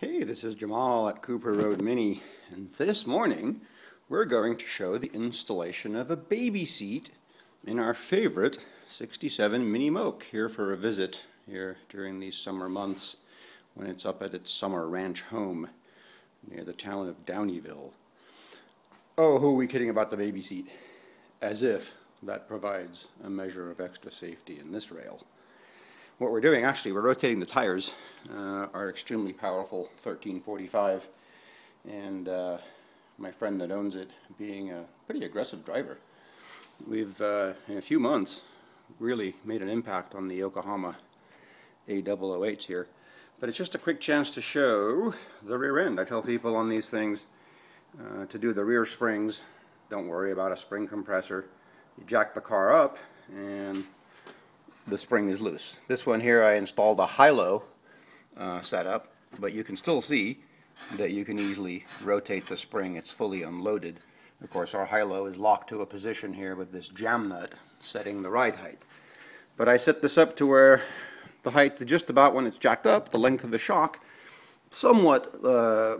Hey, this is Jemal at Cooper Road Mini, and this morning we're going to show the installation of a baby seat in our favorite 67 Mini Moke here for a visit here during these summer months when it's up at its summer ranch home near the town of Downieville. Oh, who are we kidding about the baby seat? As if that provides a measure of extra safety in this rail what we're doing, actually, we're rotating the tires, uh, are extremely powerful 1345, and uh, my friend that owns it, being a pretty aggressive driver, we've, uh, in a few months, really made an impact on the Yokohama A008s here. But it's just a quick chance to show the rear end. I tell people on these things uh, to do the rear springs, don't worry about a spring compressor. You jack the car up and the spring is loose. This one here I installed a Hi-Lo uh, setup, but you can still see that you can easily rotate the spring. It's fully unloaded. Of course, our Hi-Lo is locked to a position here with this jam nut setting the ride height. But I set this up to where the height, just about when it's jacked up, the length of the shock, somewhat uh,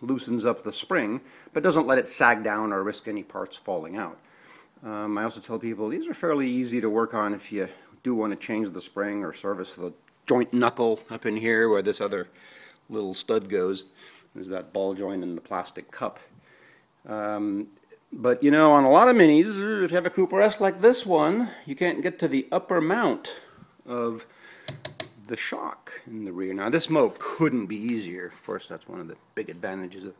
loosens up the spring, but doesn't let it sag down or risk any parts falling out. Um, I also tell people these are fairly easy to work on if you do want to change the spring or service the joint knuckle up in here where this other little stud goes. Is that ball joint in the plastic cup. Um, but you know, on a lot of minis, if you have a Cooper S like this one, you can't get to the upper mount of the shock in the rear. Now this Moke couldn't be easier. Of course, that's one of the big advantages of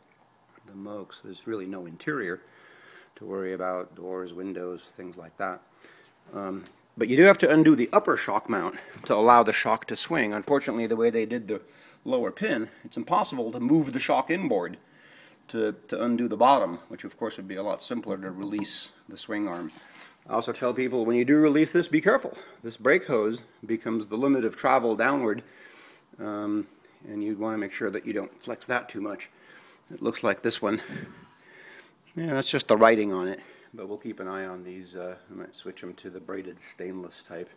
the Mokes. There's really no interior to worry about, doors, windows, things like that. Um, but you do have to undo the upper shock mount to allow the shock to swing. Unfortunately, the way they did the lower pin, it's impossible to move the shock inboard to, to undo the bottom, which of course would be a lot simpler to release the swing arm. I also tell people when you do release this, be careful. This brake hose becomes the limit of travel downward, um, and you want to make sure that you don't flex that too much. It looks like this one. Yeah, that's just the writing on it but we'll keep an eye on these. Uh, I might switch them to the braided stainless type.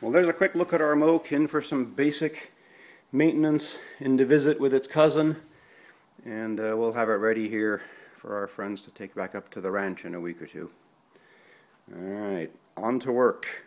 Well, there's a quick look at our Moke in for some basic maintenance and to visit with its cousin. And uh, we'll have it ready here for our friends to take back up to the ranch in a week or two. All right, on to work.